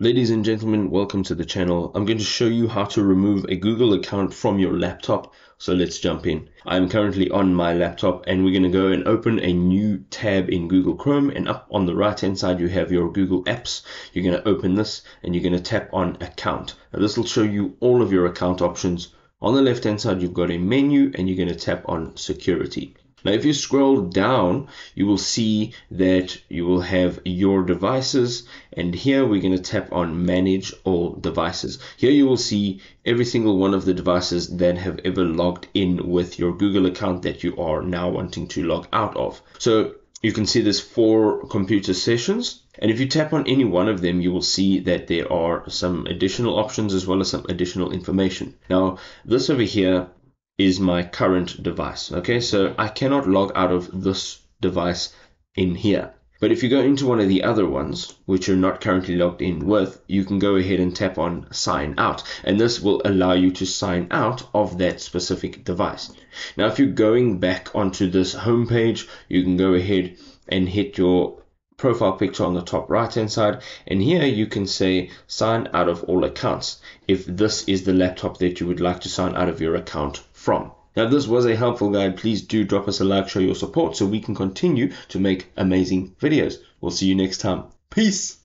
Ladies and gentlemen, welcome to the channel. I'm going to show you how to remove a Google account from your laptop. So let's jump in. I'm currently on my laptop and we're going to go and open a new tab in Google Chrome and up on the right hand side you have your Google Apps. You're going to open this and you're going to tap on account. Now this will show you all of your account options. On the left hand side you've got a menu and you're going to tap on security. Now, if you scroll down, you will see that you will have your devices. And here we're going to tap on manage all devices. Here you will see every single one of the devices that have ever logged in with your Google account that you are now wanting to log out of. So you can see there's four computer sessions. And if you tap on any one of them, you will see that there are some additional options as well as some additional information. Now, this over here is my current device. Okay, so I cannot log out of this device in here. But if you go into one of the other ones, which you're not currently logged in with, you can go ahead and tap on sign out. And this will allow you to sign out of that specific device. Now, if you're going back onto this home page, you can go ahead and hit your profile picture on the top right hand side and here you can say sign out of all accounts if this is the laptop that you would like to sign out of your account from. Now, if this was a helpful guide, please do drop us a like, show your support so we can continue to make amazing videos. We'll see you next time. Peace!